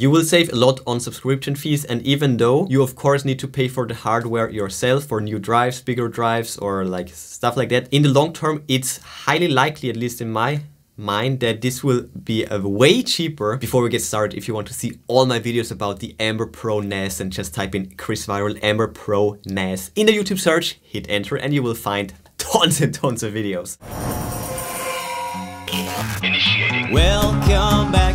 You will save a lot on subscription fees and even though you of course need to pay for the hardware yourself for new drives, bigger drives or like stuff like that, in the long term it's highly likely, at least in my mind that this will be a way cheaper. Before we get started, if you want to see all my videos about the Amber Pro NAS then just type in Chris Viral Amber Pro NAS in the YouTube search, hit enter and you will find tons and tons of videos. Initiating. Welcome back.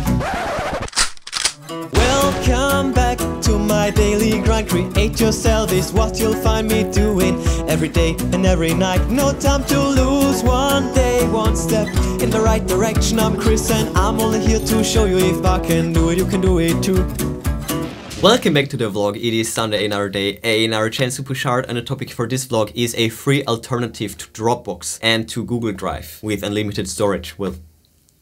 My daily grind. Create yourself is what you'll find me doing every day and every night. No time to lose. One day, one step in the right direction. I'm Chris and I'm only here to show you if I can do it, you can do it too. Welcome back to the vlog, it is Sunday, another day, another chance to push hard and the topic for this vlog is a free alternative to Dropbox and to Google Drive with unlimited storage. Well,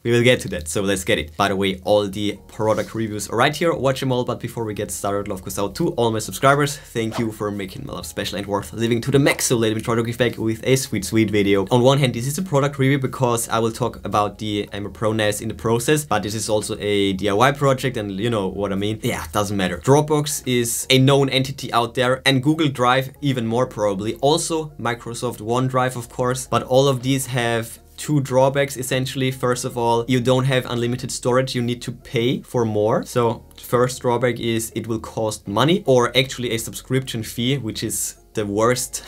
we will get to that, so let's get it. By the way, all the product reviews are right here, watch them all, but before we get started, love goes out to all my subscribers. Thank you for making my life special and worth living to the max, so let me try to give back with a sweet, sweet video. On one hand, this is a product review because I will talk about the Amber Pro NAS in the process, but this is also a DIY project and you know what I mean. Yeah, doesn't matter. Dropbox is a known entity out there and Google Drive even more probably. Also Microsoft OneDrive, of course, but all of these have two drawbacks essentially. First of all, you don't have unlimited storage, you need to pay for more. So first drawback is it will cost money or actually a subscription fee, which is the worst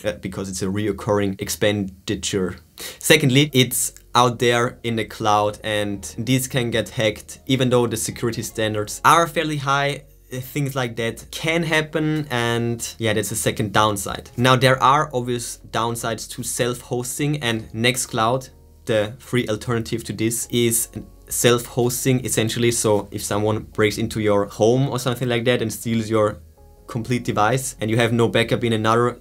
uh, because it's a reoccurring expenditure. Secondly, it's out there in the cloud and these can get hacked even though the security standards are fairly high Uh, things like that can happen and yeah that's a second downside. Now there are obvious downsides to self-hosting and nextcloud the free alternative to this is self-hosting essentially. So if someone breaks into your home or something like that and steals your complete device and you have no backup in another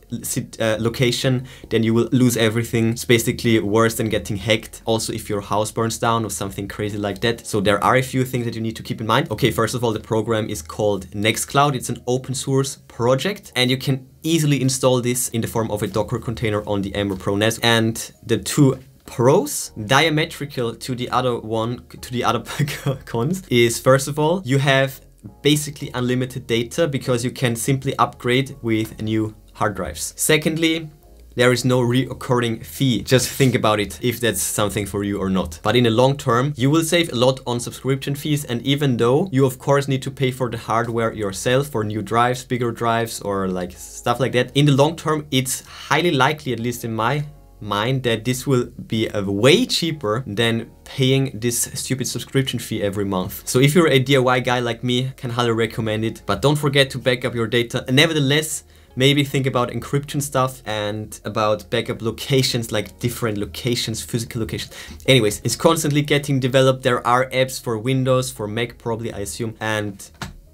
uh, location, then you will lose everything. It's basically worse than getting hacked. Also, if your house burns down or something crazy like that. So there are a few things that you need to keep in mind. Okay, first of all, the program is called Nextcloud. It's an open source project and you can easily install this in the form of a Docker container on the Amber Pro NAS. And the two pros diametrical to the other one to the other cons is first of all you have basically unlimited data because you can simply upgrade with new hard drives. Secondly, there is no reoccurring fee. Just think about it if that's something for you or not. But in the long term, you will save a lot on subscription fees and even though you of course need to pay for the hardware yourself for new drives, bigger drives or like stuff like that, in the long term it's highly likely, at least in my mind that this will be a way cheaper than paying this stupid subscription fee every month. So if you're a DIY guy like me, can highly recommend it. But don't forget to back up your data. Nevertheless, maybe think about encryption stuff and about backup locations like different locations physical locations anyways it's constantly getting developed there are apps for windows for mac probably i assume and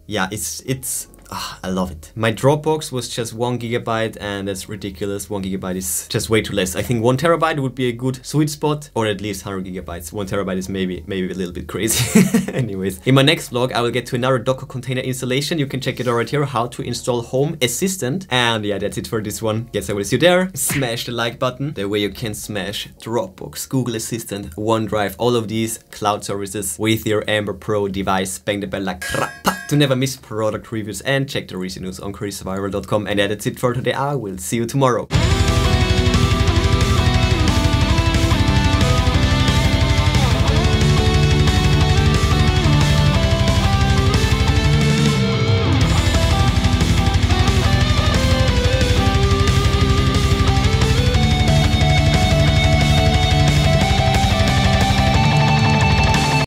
yeah it's it's Oh, I love it. My Dropbox was just one gigabyte and that's ridiculous. One gigabyte is just way too less. I think one terabyte would be a good sweet spot or at least 100 gigabytes. One terabyte is maybe maybe a little bit crazy. Anyways, in my next vlog, I will get to another Docker container installation. You can check it out right here, how to install Home Assistant. And yeah, that's it for this one. Guess I will see you there. Smash the like button. The way you can smash Dropbox, Google Assistant, OneDrive, all of these cloud services with your Amber Pro device. Bang the bell like crap to never miss product reviews and check the recent news on chrisviral.com. And that's it for today. I will see you tomorrow.